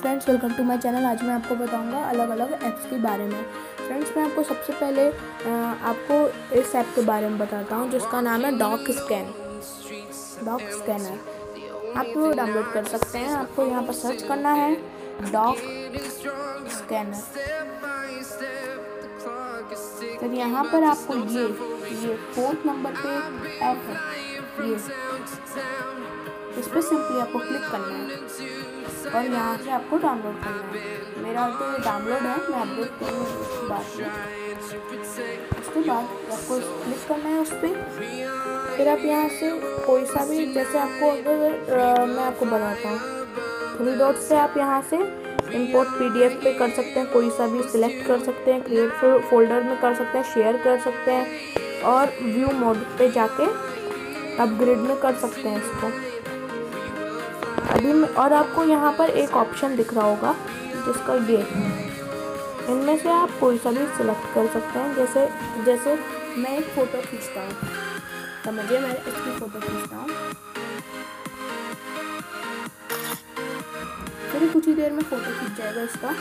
Friends welcome to my channel आज मैं आपको बताऊँगा अलग अलग ऐप्स के बारे में। फ्रेंड्स मैं आपको सबसे पहले आपको इस ऐप के बारे में बताता हूँ, जिसका नाम है डॉक स्कैन डॉक स्कैनर आप डाउनलोड कर सकते हैं। आपको यहाँ पर सर्च करना है डॉक स्कैनर फिर यहाँ पर आपको ये ये फोर्थ नंबर पे ऐप है। ये। इस पर सिंपली आपको क्लिक करना है। और यहाँ से आपको डाउनलोड करना है। मेरा तो डाउनलोड है, मैं अपडेट करूँगी उसके बाद। उसके बाद आपको क्लिक करना है उस पर फिर आप यहाँ से कोई सा भी, जैसे आपको अगर मैं आपको बताता हूँ। थ्री डॉट से आप यहाँ से इंपोर्ट पीडीएफ पे कर सकते हैं, कोई सा भी सिलेक्ट कर सकते हैं क्रिएट फोल्डर में कर सकते हैं शेयर कर सकते हैं और व्यू मोड पे जाके अपग्रेड में कर सकते हैं इसको। अभी और आपको यहाँ पर एक ऑप्शन दिख रहा होगा, जिसका ये इनमें से आप कोई सा भी सिलेक्ट कर सकते हैं, जैसे जैसे मैं एक फ़ोटो खींचता हूँ। समझिए, मैं इसकी फ़ोटो खींचता हूँ। फिर कुछ ही देर में फ़ोटो खींच जाएगा इसका।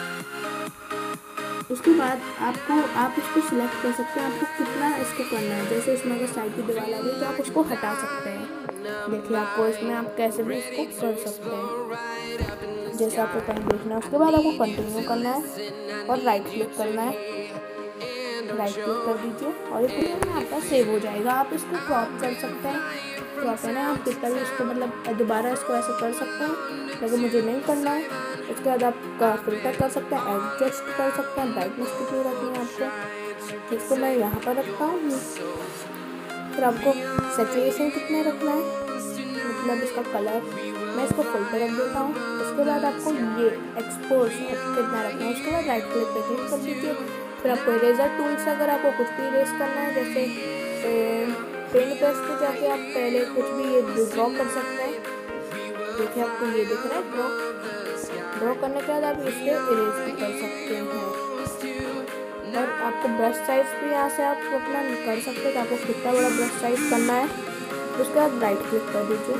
उसके बाद आपको, आप इसको सिलेक्ट कर सकते हैं। आपको कितना इसको करना है। जैसे इसमें अगर साइड की दीवार आ गई तो आप उसको हटा सकते हैं। देखिए आपको इसमें आप कैसे भी इसको कर सकते हैं। जैसे आपको कहीं देखना है, उसके बाद आपको कंटिन्यू करना है और राइट क्लिक करना है। राइट क्लिक कर दीजिए और ये में आपका सेव हो जाएगा। आप इसको क्रॉप कर सकते हैं। क्रॉप है ना, आप कितना भी इसको मतलब दोबारा इसको ऐसे कर सकते हैं लेकिन मुझे नहीं करना है, उसके बाद आप फ़िल्टर कर सकते हैं एडजस्ट कर सकते हैं ब्राइटनेस कितनी रखनी है आपको इसको मैं यहाँ पर रखता हूँ। फिर आपको सेचुरेशन कितना रखना है मतलब इसका कलर मैं इसको फ़िल्टर रख देता हूँ। उसके बाद आपको ये एक्सपोज कितना रखना है, उसके बाद राइट क्लिक पे क्लिक कर दीजिए। फिर आपको इरेजर टूल्स अगर आपको कुछ भी इरेज करना है, जैसे पेन पेस्ट पे जाके आप पहले कुछ भी ये ड्रॉ कर सकते हैं। देखिए आपको ये दिख रहा है ड्रॉ ड्रॉ करने के बाद आप इस इरेज भी कर सकते हैं। और आपको ब्रश साइज़ भी यहाँ से आप अपना कर सकते हैं तो आपको कितना बड़ा ब्रश साइज़ करना है। उसके बाद राइट क्लिक कर दीजिए।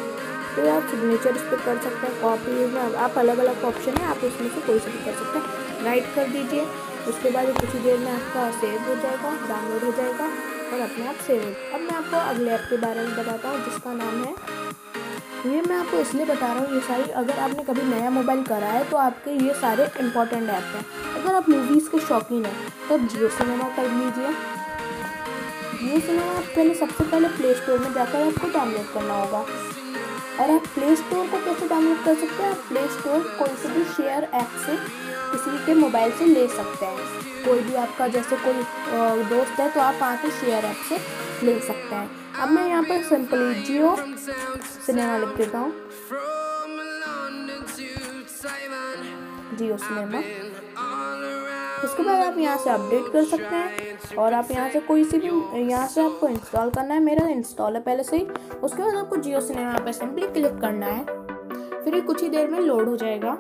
तो आप सिग्नेचर इस पर कर सकते हैं कॉपी में आप अलग अलग ऑप्शन है, आप उसमें से कोई सा भी कर सकते हैं। राइट कर दीजिए। उसके बाद कुछ देर में आपका सेव हो जाएगा डाउनलोड हो जाएगा। और अपने आप सेव हो। अब मैं आपको अगले ऐप के बारे में बताता हूँ, जिसका नाम है। ये मैं आपको इसलिए बता रहा हूँ, ये सारी अगर आपने कभी नया मोबाइल करा है तो आपके ये सारे इंपॉर्टेंट ऐप हैं। अगर आप मूवीज़ के शौकीन हैं तो आप जियो सिनेमा कर लीजिए। जियो सिनेमा आप पहले, सबसे पहले प्ले स्टोर में जाकर आपको डाउनलोड करना होगा। और आप प्ले स्टोर को कैसे डाउनलोड कर सकते हैं? आप प्ले स्टोर कोई से भी शेयर ऐप से किसी के मोबाइल से ले सकते हैं। कोई भी आपका जैसे कोई दोस्त है तो आप वहाँ से शेयर ऐप से ले सकते हैं। अब मैं यहाँ पर सिंपली जियो सिनेमा लिख देता हूँ। जियो सिनेमा उसके बाद आप यहाँ से अपडेट कर सकते हैं और आप यहाँ से कोई सी भी, यहाँ से आपको इंस्टॉल करना है। मेरा इंस्टॉल है पहले से ही। उसके बाद आपको जियो सिनेमा पे सिंपली क्लिक करना है। फिर ये कुछ ही देर में लोड हो जाएगा।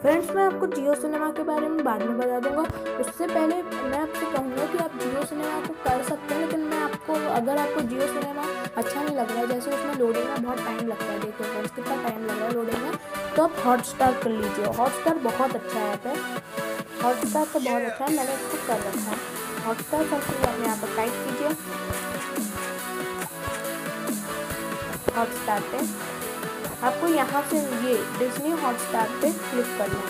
फ्रेंड्स मैं आपको जियो सिनेमा के बारे में बाद में बता दूँगा। उससे पहले मैं आपसे कहूँगा कि आप जियो सिनेमा को कर सकते हैं, लेकिन मैं आपको, अगर आपको जियो सिनेमा अच्छा नहीं लग रहा है, जैसे उसमें लोडिंग में बहुत टाइम लगता है, देखो फ्रेंड्स कितना टाइम लग रहा है लोडिंग में। तो आप हॉटस्टार कर लीजिए। हॉटस्टार बहुत अच्छा ऐप है। हॉटस्टार तो बहुत अच्छा है। मैंने इसको कर रखा है। हॉटस्टार करके आप यहाँ पर टाइप कीजिए। हॉटस्टार पे। आपको यहाँ से ये डिज्नी हॉटस्टार पे क्लिक करना है।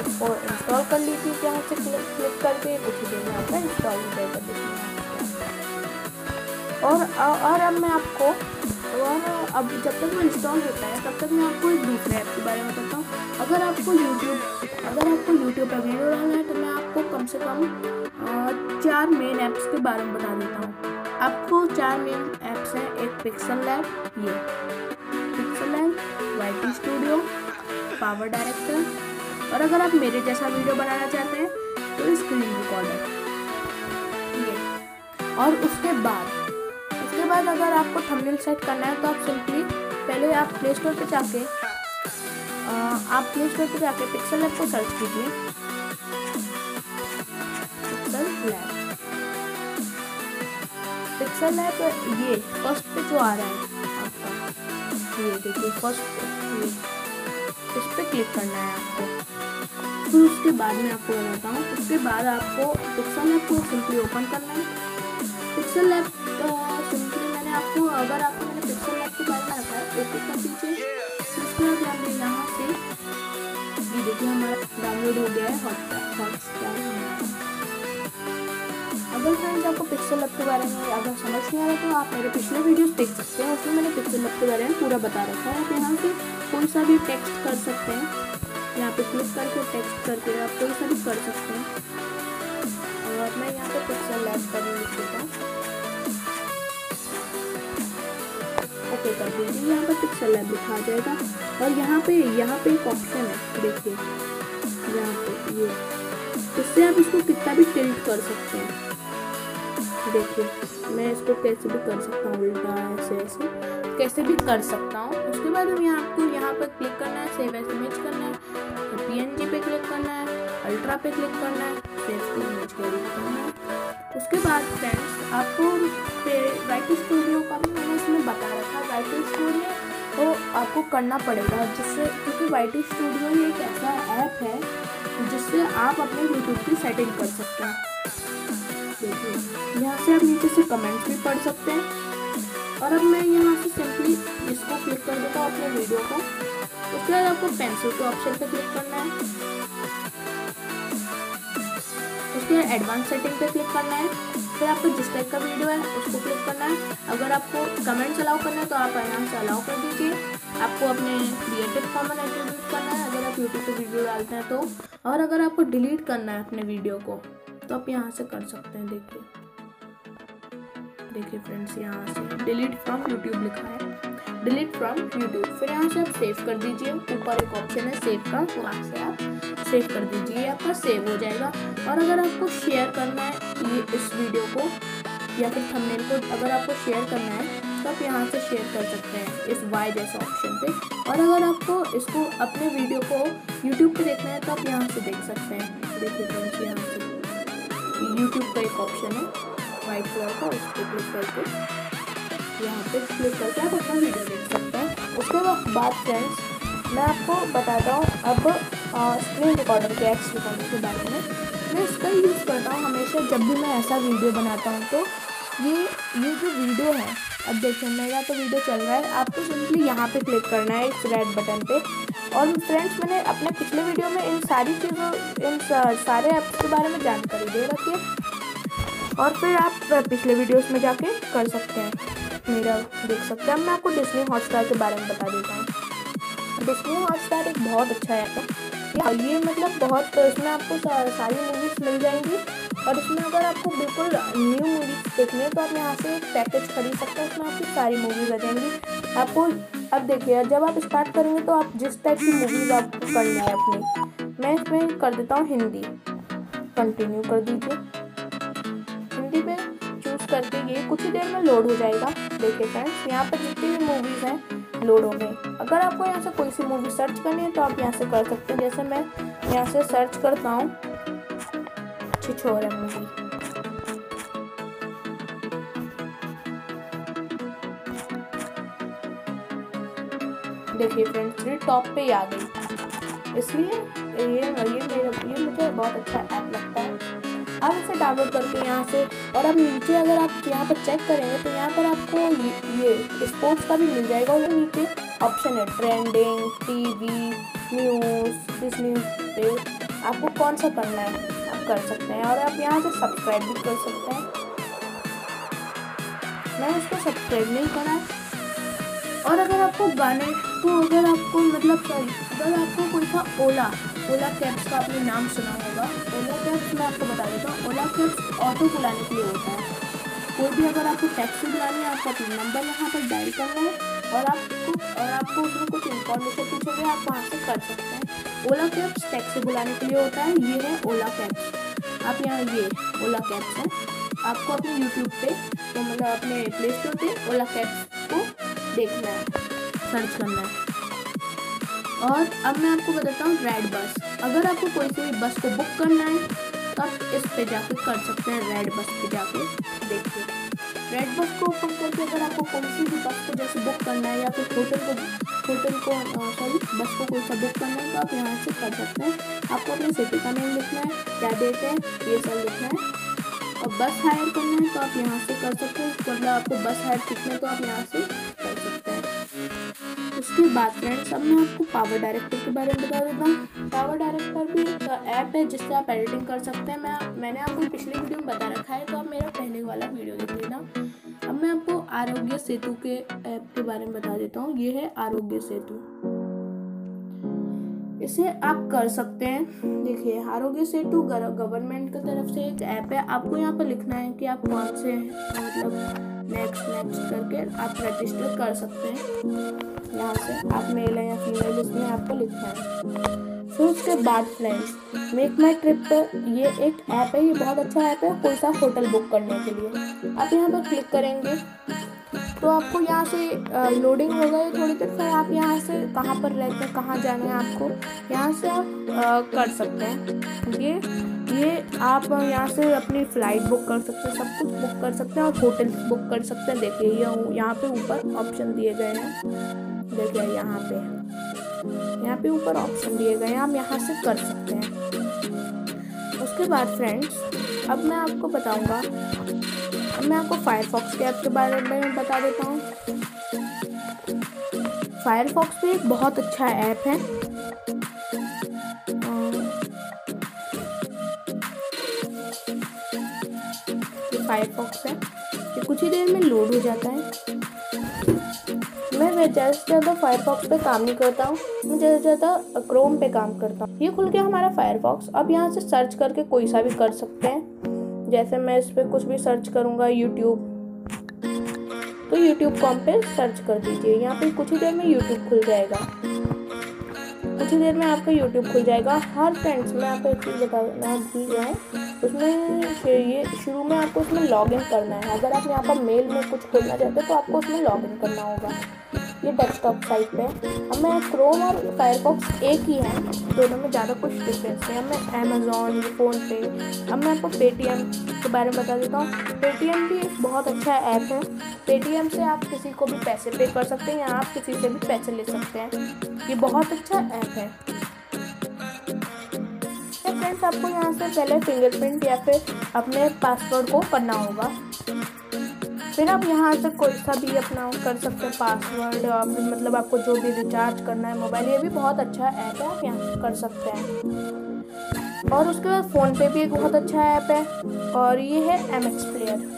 इसको इंस्टॉल कर लीजिए। यहाँ से क्लिक क्लिक करके कुछ देर में आपका इंस्टॉल हो जाएगा और और अब मैं आपको और अब जब तक वो इंस्टॉल होता है, तब तक मैं आपको एक दूसरे ऐप के बारे में बताता हूँ। अगर आपको यूट्यूब अगर आपको यूट्यूब पर वीडियो डालना है तो मैं आपको कम से कम चार मेन ऐप्स के बारे में बता देता हूँ। आपको चार मेन ऐप्स हैं, एक पिक्सल लैब ये। Pixel lab YT studio power director और अगर आप मेरे जैसा वीडियो बनाना चाहते हैं तो स्क्रीन रिकॉर्डर ये। और उसके बाद बाद अगर आपको थंबनेल सेट करना है तो आप सिंपली पहले आप प्ले स्टोर पर जाके आप प्ले स्टोर पर जाके पिक्सल लैब को सर्च कीजिए। पिक्सल लैब लैब ये फ़र्स्ट पे जो आ रहा है आपका, ये देखिए फ़र्स्ट ये इस पर क्लिक करना है आपको। फिर उसके बाद में आपको बताता हूँ उसके बाद आपको पिक्सल ऐप को सिंपली ओपन करना है। पिक्सल ऐप आपको अगर आपको मैंने पिक्सल ऐप के बारे में है ओके कर दीजिए उसके बाद यहाँ यहाँ से ये देखिए हमारा डाउनलोड हो गया है हॉट हॉटस्टार अगर फ्रेंड्स आपको पिक्सल लैब के बारे में अगर समझ नहीं आ रहा तो आप मेरे पिछले वीडियोस देख सकते हैं, उसमें मैंने पिक्सल लैब के बारे में पूरा बता रखा है। आप यहाँ से कोई सा भी टेक्स्ट कर सकते हैं। यहाँ पे क्लिक करके टेक्स्ट करके आप कोई सा भी कर सकते हैं। और मैं यहाँ पे पिक्सल लैब कर ओके कर दीजिए यहाँ पर पिक्सल लैब लिखा जाएगा। और यहाँ पे यहाँ पे एक ऑप्शन है, देखिए। यहाँ पे, ये। इससे आप इसको कितना भी टिल्ट कर सकते हैं। देखिए, मैं इसको कैसे भी कर सकता हूँ, उल्टा ऐसे ऐसे। कैसे भी कर सकता हूँ। उसके बाद हम यहाँ आपको यहाँ पर क्लिक करना है सेव एस इमेज करना है। पी एन जी पे क्लिक करना है अल्ट्रा पे क्लिक करना है सेव इमेज क्लिक करना है। उसके बाद फ्रेंड्स आपको राइट स्टूडियो का भी मैंने इसमें बता रखा राइट स्टूडियो तो आपको करना पड़ेगा, जिससे क्योंकि वाइट स्टूडियो ही एक ऐसा ऐप है, जिससे आप अपने यूट्यूब की सेटिंग कर सकते हैं। देखिए, यहाँ से आप नीचे से कमेंट्स भी पढ़ सकते हैं। और अब मैं यहाँ से सिंपली इसको क्लिक कर देता हूँ अपने वीडियो को। उसके बाद आपको पेंसिल के ऑप्शन पर क्लिक करना है। उसके बाद एडवांस सेटिंग पे क्लिक करना है। फिर आपको जिस टाइप का वीडियो है, उसको क्लिक करना है। अगर आपको कमेंट्स अलाउ करना है तो आप आराम से अलाउ कर दीजिए। आपको अपने क्रिएटिव कॉमन एट्रीब्यूट करना है। अगर आप यूट्यूब पे वीडियो डालते हैं तो। और अगर आपको डिलीट करना है अपने वीडियो को तो आप यहाँ से कर सकते हैं, देखिए। देखिए फ्रेंड्स यहाँ से डिलीट फ्रॉम यूट्यूब लिखा है। डिलीट फ्रॉम यूट्यूब फिर यहाँ से आप सेव कर दीजिए। ऊपर एक ऑप्शन है सेव का तो वहाँ से आप सेव कर दीजिए आपका सेव हो जाएगा। और अगर आपको शेयर करना है ये इस वीडियो को, या फिर थंबनेल को, अगर आपको शेयर करना है तो आप यहाँ से शेयर कर सकते हैं इस वाई जैसे ऑप्शन पे। और अगर आपको इसको अपने वीडियो को यूट्यूब पे देखना है तो आप यहाँ से देख सकते हैं। देखिए फ्रेंड्स यहाँ से यूट्यूब का एक ऑप्शन है वाइट कलर का, उस पर क्लिक करके यहाँ पे क्लिक करके आप अपना वीडियो देख सकते हैं। उसके बाद फ्रेंड्स मैं आपको बताता हूँ, अब स्क्रीन रिकॉर्डर के एक्स रिकॉर्डर के बारे में मैं। इसका यूज़ करता हूँ हमेशा जब भी मैं ऐसा वीडियो बनाता हूँ तो ये ये जो वीडियो है, अब देखिए मेरा तो वीडियो चल रहा है, आपको सिंपली यहाँ पे क्लिक करना है इस रेड बटन पे। और फ्रेंड्स मैंने अपने पिछले वीडियो में इन सारी चीज़ों, इन सारे ऐप्स के बारे में जानकारी दे रखी है। और फिर आप पिछले वीडियोस में जाके कर सकते हैं। मेरा देख सकते हैं। मैं आपको डिस्नी हॉटस्टार के बारे में बता देता हूँ। डिस्नी हॉटस्टार एक बहुत अच्छा ऐप है ये मतलब बहुत, इसमें आपको सारी मूवीज़ मिल जाएँगी। और इसमें अगर आपको बिल्कुल न्यू मूवीज़ देखनी है तो आप यहाँ से पैकेज खरीद सकते हैं। उसमें आपकी सारी मूवीज़ आ जाएँगी। आपको, अब देखिए, जब आप स्टार्ट करेंगे तो आप जिस टाइप की मूवीज़ आपको करनी है अपनी, मैं इसमें कर देता हूँ हिंदी। कंटिन्यू कर दीजिए। हिंदी पे चूज़ करके ये कुछ ही देर में लोड हो जाएगा। देखिए फ्रेंड्स यहाँ पर जितनी भी मूवीज़ हैं लोड हो गई अगर आपको यहाँ से कोई सी मूवी सर्च करनी है तो आप यहाँ से कर सकते हैं। जैसे मैं यहाँ से सर्च करता हूँ छिछोरा मूवी देखिए फ्रेंड्स ये टॉप पे ही आ गई। इसलिए ये ये ये मुझे बहुत अच्छा ऐप लगता है। आप इसे डाउनलोड करके यहाँ से। और अब नीचे अगर आप यहाँ पर चेक करेंगे तो यहाँ पर आपको ये, स्पोर्ट्स का भी मिल जाएगा। और नीचे ऑप्शन है trending TV news this news पे आपको कौन सा करना है आप कर सकते हैं। और आप यहाँ से सब्सक्राइब भी कर सकते हैं। मैं उसको सब्सक्राइब नहीं करा और अगर आपको गाने को अगर आपको मतलब अगर आपको कोई सा ओला ओला कैब्स का आपने नाम सुना होगा। ओला कैब्स मैं आपको बता देता हूँ ओला कैब्स ऑटो बुलाने के लिए होता है। कोई भी अगर आपको टैक्सी बुलानी है, आपको अपना नंबर यहाँ पर डायल करना है और आपको और आपको उसमें कुछ इन्फॉर्मेशन पूछोगे आप वहाँ से कर सकते हैं। ओला कैब्स टैक्सी बुलाने के लिए होता है, ये है ओला कैब्स आप यहाँ ये ओला कैब्स है। आपको अपने यूट्यूब पे तो मतलब अपने प्ले स्टोर पर ओला कैब्स को देखना है सर्च करना है। और अब मैं आपको बताता हूँ रेड बस अगर आपको कोई सी भी बस को बुक करना है तो आप इस पे जाके कर सकते हैं रेड बस पे जाके देखिए. रेड बस को ओपन करके अगर आपको कौन सी भी बस को जैसे बुक करना है या फिर होटल को होटल को सॉरी बस को कोई सा बुक करना है तो आप यहाँ से कर सकते हैं. आपको अपनी सिटी का नेम लिखना है, क्या डेट है, ये सब लिखना है. और बस हायर करना है तो आप यहाँ से कर सकते हैं. मतलब आपको बस हायर सीखना है तो आप यहाँ से उसके बाद फ्रेंड्स अब मैं आपको पावर डायरेक्टर के बारे में बता देता हूँ। पावर डायरेक्टर भी एक ऐप है जिससे आप एडिटिंग कर सकते हैं। मैं मैंने आपको पिछली वीडियो में बता रखा है तो आप मेरा पहले वाला वीडियो देख लेना। अब मैं आपको आरोग्य सेतु के ऐप के बारे में बता देता हूँ। ये है आरोग्य सेतु। इसे आप कर सकते हैं। देखिए, आरोग्य सेतु गवर्नमेंट की तरफ़ से एक ऐप है। आपको यहाँ पर लिखना है कि आप कौन से मतलब नेक्स्ट नेक्स्ट करके आप रजिस्टर कर सकते हैं। यहाँ से आप मेल है या फीमेल इसमें आपको लिखना है। फिर उसके बाद फ्रेंड्स मेक माई ट्रिप पर ये एक ऐप है ये बहुत अच्छा ऐप है कोई सा होटल बुक करने के लिए। आप यहाँ पर क्लिक करेंगे तो आपको यहाँ से लोडिंग हो गई थोड़ी देर फिर आप यहाँ से कहाँ पर रहते हैं कहाँ जाना है आपको यहाँ से आप आ, कर सकते हैं। ये ये आप यहाँ से अपनी फ़्लाइट बुक कर सकते हैं, सब कुछ बुक कर सकते हैं और होटल बुक कर सकते हैं। देखिए, ये यहाँ पे ऊपर ऑप्शन दिए गए हैं। देखिए, यहाँ पे। यहाँ पे ऊपर ऑप्शन दिए गए हैं, आप यहाँ से कर सकते हैं। उसके बाद फ्रेंड्स अब मैं आपको बताऊँगा। अब मैं आपको फायरफॉक्स के ऐप के बारे में बता देता हूँ। फायरफॉक्स भी एक बहुत अच्छा ऐप है। फायरफॉक्स है, ये कुछ ही देर में लोड हो जाता है। मैं ज़्यादा से ज़्यादा फायरफॉक्स पे काम नहीं करता हूँ, मैं ज़्यादा से ज़्यादा क्रोम पे काम करता हूँ। ये खुल गया हमारा फायरफॉक्स अब यहाँ से सर्च करके कोई सा भी कर सकते हैं। जैसे मैं इस पर कुछ भी सर्च करूँगा यूट्यूब तो यूट्यूब कॉम पे सर्च कर दीजिए। यहाँ पे कुछ ही देर में यूट्यूब खुल जाएगा। कुछ ही देर में आपका यूट्यूब खुल जाएगा हर फ्रेंड्स में आपको एक चीज़ बताना भूल है। उसमें ये शुरू में आपको उसमें लॉग करना है। अगर आप यहाँ पर मेल में कुछ खोलना चाहते हो तो आपको उसमें लॉग करना होगा। ये डेस्कटॉप साइट पे। अब मैं क्रोम और फायरफॉक्स एक ही है। दोनों में ज़्यादा कुछ डिफरेंस अब मैं अमेज़ोन फ़ोन पे अब मैं आपको पेटीएम के बारे में बता देता हूँ। पेटीएम भी एक बहुत अच्छा ऐप है। पेटीएम से आप किसी को भी पैसे पे कर सकते हैं या आप किसी से भी पैसे ले सकते हैं। ये बहुत अच्छा ऐप है। फ्रेंड्स आपको यहाँ से पहले फिंगरप्रिंट या फिर अपने पासवर्ड को करना होगा। फिर आप यहाँ से कोई सा भी अपना कर सकते हैं पासवर्ड और मतलब आपको जो भी रिचार्ज करना है मोबाइल ये भी बहुत अच्छा ऐप है, आप यहाँ कर सकते हैं। और उसके बाद फ़ोन पे भी एक बहुत अच्छा ऐप है, और ये है एम एक्स प्लेयर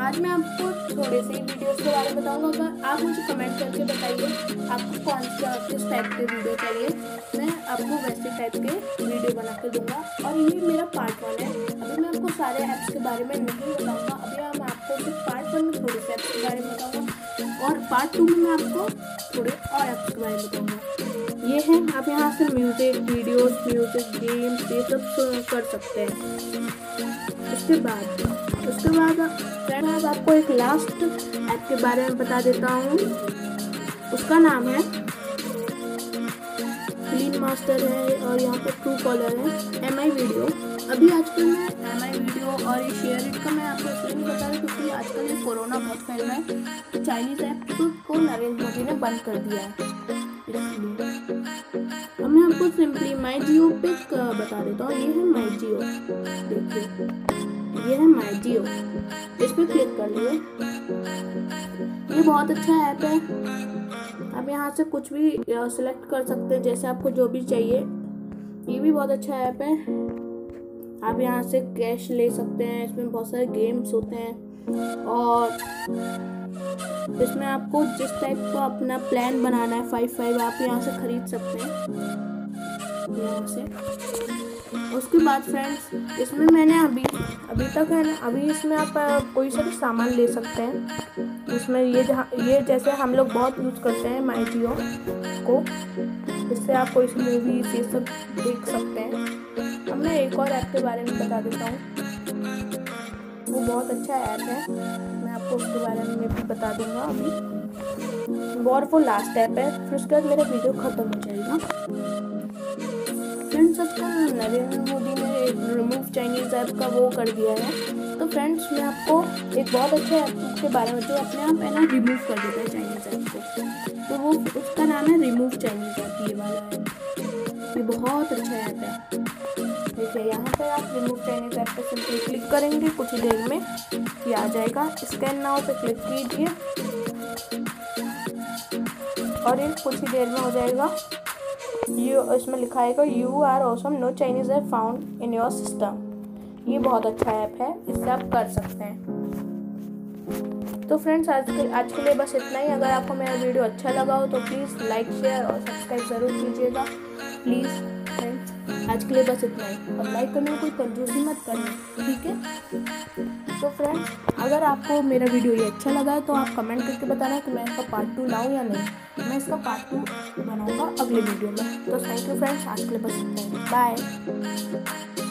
आज मैं आपको थोड़े से वीडियोस के बारे में बताऊँगा, अगर आप मुझे कमेंट करके बताइए, आपको कौन सा, किस टाइप के वीडियो चाहिए, मैं आपको वैसे टाइप के वीडियो बना कर दूँगा। और ये मेरा पार्ट वन है। अभी मैं आपको सारे ऐप्स के बारे में नहीं बताऊँगा वन में थोड़े से ऐप्स के बारे में बताऊँगा और पार्ट टू में मैं आपको थोड़े और ऐप्स के बारे में बताऊँगा। ये है, आप यहाँ से म्यूज़िक वीडियोस म्यूज़िक गेम्स ये सब कर सकते हैं। उसके बाद उसके बाद फ्रेंड आपको एक लास्ट ऐप के बारे में बता देता हूँ। उसका नाम है क्लीन मास्टर है और यहाँ पर ट्रू कॉलर है एम आई वीडियो अभी आजकल मैं एम आई वीडियो और ये शेयर इट का मैं आपको इसलिए नहीं बता रही क्योंकि आजकल ये कोरोना बहुत फैल रहा है। तो चाइनीज़ ऐप को नरेंद्र मोदी ने बंद कर दिया है। अब मैं आपको सिंपली माई जियो पे बता देता हूँ। ये है माई जियो ये है माई जियो इस पर क्लिक कर लिए ये बहुत अच्छा ऐप है। आप यहाँ से कुछ भी सिलेक्ट कर सकते हैं, जैसे आपको जो भी चाहिए। ये भी बहुत अच्छा ऐप है। आप यहाँ से कैश ले सकते हैं, इसमें बहुत सारे गेम्स होते हैं। और इसमें आपको जिस टाइप का अपना प्लान बनाना है फाइव फाइव आप यहाँ से खरीद सकते हैं। यहाँ से। उसके बाद फ्रेंड्स इसमें मैंने अभी अभी तक है ना, अभी इसमें आप कोई सा भी सामान ले सकते हैं। इसमें ये जहाँ, ये जैसे हम लोग बहुत यूज़ करते हैं माई जियो को, इससे आप कोई सी मूवी ये सब देख सकते हैं। अब मैं एक और ऐप के बारे में बता देता हूँ। वो बहुत अच्छा ऐप है। मैं आपको उसके बारे में भी बता दूँगा अभी। और वो लास्ट ऐप है। फिर उसके बाद मेरा वीडियो ख़त्म हो जाएगा। फ्रेंड्स आजकल नरेंद्र मोदी ने रिमूव चाइनीज़ ऐप का वो कर दिया है। तो फ्रेंड्स मैं आपको एक बहुत अच्छे ऐप के बारे में जो अपने आप है ना रिमूव कर देता है चाइनीज़ ऐप को। तो वो, उसका नाम है रिमूव चाइनीज़ ऐप ये वाला है ये बहुत अच्छा ऐप है। देखिए, यहाँ पर आप रिमूव चाइनीज़ ऐप पर सिंपली क्लिक करेंगे कुछ ही देर में, ये आ जाएगा। स्कैन नाउ पे क्लिक कीजिए। और ये कुछ ही देर में हो जाएगा। यू, इसमें लिखा है you are awesome no Chinese are found in your system ये बहुत अच्छा ऐप है, इससे आप कर सकते हैं। तो फ्रेंड्स आज के आज के लिए बस इतना ही। अगर आपको मेरा वीडियो अच्छा लगा हो तो प्लीज़ लाइक शेयर और सब्सक्राइब ज़रूर कीजिएगा। प्लीज़ फ्रेंड्स आज के लिए बस इतना ही। और लाइक करने में कोई कंजूसी मत करना, ठीक है? तो फ्रेंड्स अगर आपको मेरा वीडियो ये अच्छा लगा है तो आप कमेंट करके बताना कि मैं इसका पार्ट टू लाऊँ या नहीं। मैं इसका पार्ट टू बनाऊँगा अगले वीडियो में। तो थैंक यू फ्रेंड्स आज के लिए बस इतना ही। बाय